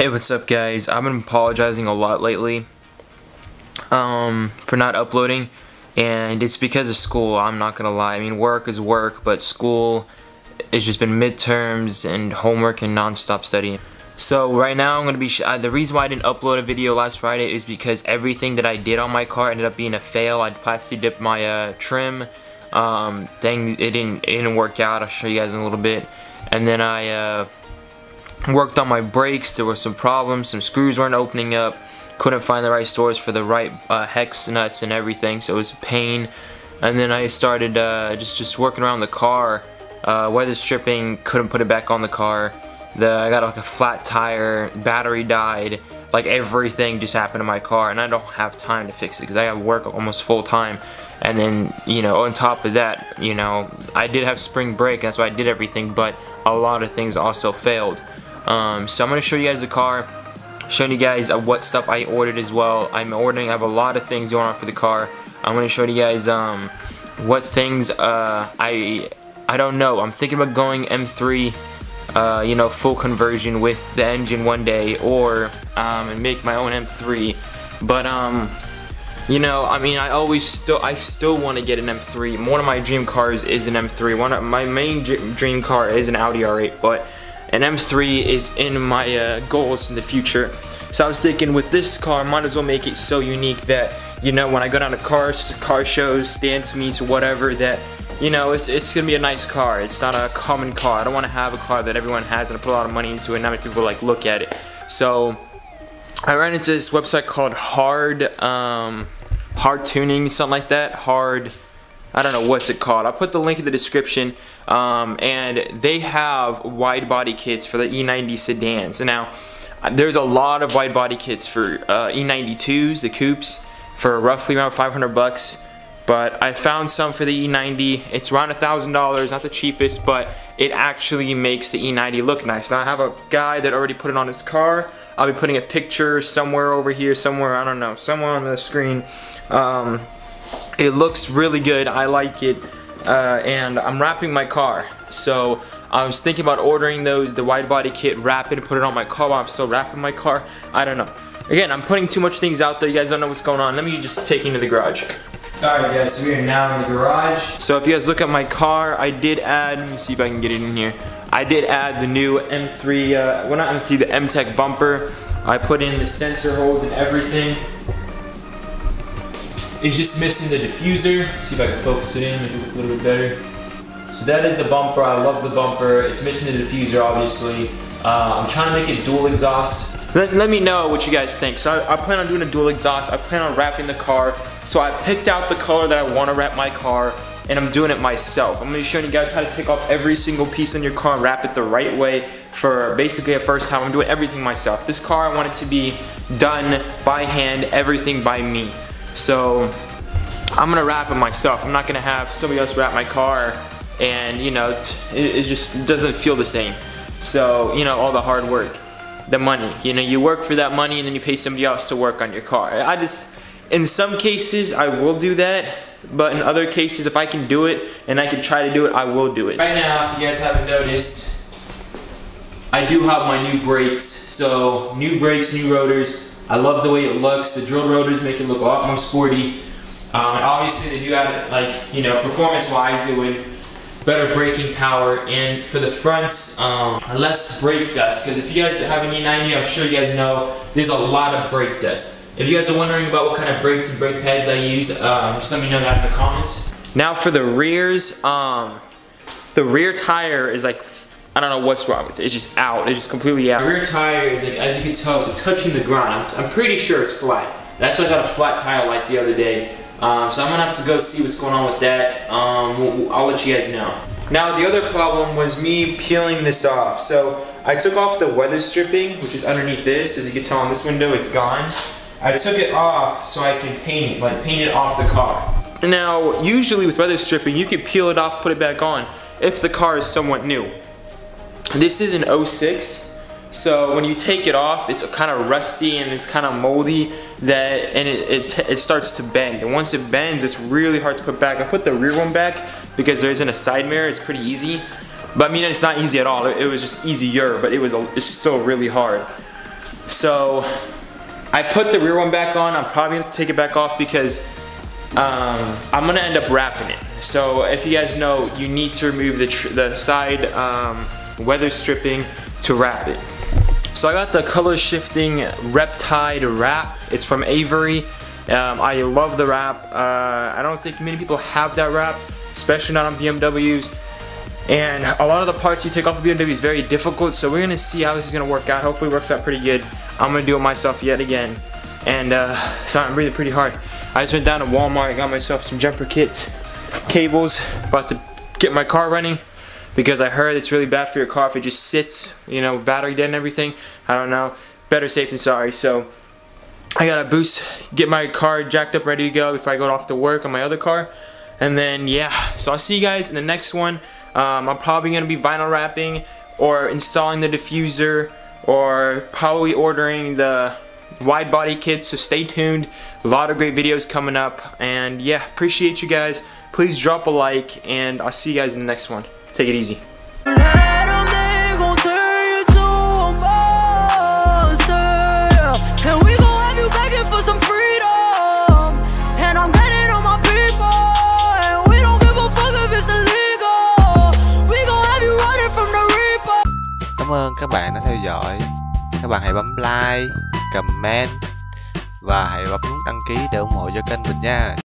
Hey, what's up guys? I've been apologizing a lot lately um, for not uploading and it's because of school, I'm not gonna lie. I mean, work is work, but school it's just been midterms and homework and non-stop studying. So right now I'm gonna be, uh, the reason why I didn't upload a video last Friday is because everything that I did on my car ended up being a fail. I plastic dipped my uh, trim, um, things, it didn't, it didn't work out. I'll show you guys in a little bit. And then I, uh, Worked on my brakes, there were some problems, some screws weren't opening up, couldn't find the right stores for the right uh, hex nuts and everything, so it was a pain. And then I started uh, just, just working around the car, uh, weather stripping, couldn't put it back on the car. The, I got like a flat tire, battery died, like everything just happened to my car and I don't have time to fix it because I have work almost full time and then you know on top of that you know I did have spring break that's why I did everything but a lot of things also failed um, so I'm going to show you guys the car, showing you guys uh, what stuff I ordered as well. I'm ordering, I have a lot of things going on for the car. I'm going to show you guys um, what things uh, I I don't know. I'm thinking about going M3, uh, you know, full conversion with the engine one day, or um, and make my own M3. But um, you know, I mean, I always still, I still want to get an M3. One of my dream cars is an M3. One of my main dream car is an Audi R8, but and M3 is in my uh, goals in the future. So I was thinking with this car, might as well make it so unique that, you know, when I go down to cars, car shows, stance meets, whatever, that, you know, it's, it's gonna be a nice car. It's not a common car. I don't wanna have a car that everyone has and I put a lot of money into it and not many people like look at it. So I ran into this website called Hard, um, Hard Tuning, something like that. Hard, I don't know what's it called. I'll put the link in the description. Um, and they have wide body kits for the E90 sedans. Now, there's a lot of wide body kits for uh, E92s, the coupes, for roughly around 500 bucks. But I found some for the E90. It's around a thousand dollars, not the cheapest, but it actually makes the E90 look nice. Now I have a guy that already put it on his car. I'll be putting a picture somewhere over here, somewhere, I don't know, somewhere on the screen. Um, it looks really good. I like it. Uh, and I'm wrapping my car. So I was thinking about ordering those, the wide body kit, wrap it and put it on my car while I'm still wrapping my car. I don't know. Again, I'm putting too much things out there. You guys don't know what's going on. Let me just take you into the garage. Alright guys, so we are now in the garage. So if you guys look at my car, I did add, let me see if I can get it in here. I did add the new M3, uh, well not M3, the M-Tech bumper. I put in the sensor holes and everything. It's just missing the diffuser. See if I can focus it in, make it look a little bit better. So that is the bumper. I love the bumper. It's missing the diffuser, obviously. Uh, I'm trying to make it dual exhaust. Let, let, me know what you guys think. So I, I, plan on doing a dual exhaust. I plan on wrapping the car. So I picked out the color that I want to wrap my car and I'm doing it myself. I'm to be showing you guys how to take off every single piece in your car and wrap it the right way for basically a first time. I'm doing everything myself. This car I want it to be done by hand, everything by me. So I'm gonna wrap it myself. I'm not gonna have somebody else wrap my car and you know, it, it just doesn't feel the same. So, you know, all the hard work, the money, you know, you work for that money and then you pay somebody else to work on your car. I just, in some cases, I will do that, but in other cases, if I can do it and I can try to do it, I will do it. Right now, if you guys haven't noticed, I do have my new brakes. So, new brakes, new rotors, I love the way it looks. The drill rotors make it look a lot more sporty. Um, and obviously they do have it, like, you know, performance-wise, it would better braking power. And for the fronts, um, less brake dust. Because if you guys have an E90, I'm sure you guys know there's a lot of brake dust. If you guys are wondering about what kind of brakes and brake pads I use, um, just let me know that in the comments. Now for the rears, um, the rear tire is like I don't know what's wrong with it. It's just out. It's just completely out. The rear tire is like, as you can tell, it's like touching the ground. I'm, I'm pretty sure it's flat. That's why I got a flat tire like the other day. Um, so I'm gonna have to go see what's going on with that. Um, I'll let you guys know. Now the other problem was me peeling this off. So I took off the weather stripping, which is underneath this. As you can tell on this window, it's gone. I took it off so I can paint it, like paint it off the car. Now, usually with weather stripping, you can peel it off, put it back on, if the car is somewhat new. This is an 06, so when you take it off, it's kind of rusty and it's kind of moldy that, and it, it, it starts to bend. And once it bends, it's really hard to put back. I put the rear one back because there isn't a side mirror, it's pretty easy. But I mean, it's not easy at all. It, was just easier, but it was it's still really hard. So I put the rear one back on. I'm probably gonna take it back off because um, I'm gonna end up wrapping it. So if you guys know, you need to remove the, the side um, weather stripping to wrap it. So I got the color shifting Riptide wrap. It's from Avery. Um, I love the wrap. Uh, I don't think many people have that wrap, especially not on BMWs. And a lot of the parts you take off of BMW is very difficult, so we're gonna see how this is gonna work out. Hopefully works out pretty good. I'm gonna do it myself yet again. And uh, sorry, I'm breathing pretty hard. I just went down to Walmart, got myself some jumper kits, cables, about to get my car running because I heard it's really bad for your car if it just sits, you know, battery dead and everything. I don't know. Better safe than sorry. So I gotta boost, get my car jacked up, ready to go before I go off to work on my other car. And then, yeah, so I'll see you guys in the next one. Um, I'm probably to be vinyl wrapping or installing the diffuser or probably ordering the wide body kit so stay tuned a lot of great videos coming up and yeah appreciate you guys please drop a like and I'll see you guys in the next one take it easy. Cảm ơn các bạn đã theo dõi. Các bạn hãy bấm like, comment và hãy bấm nút đăng ký để ủng hộ cho kênh mình nha.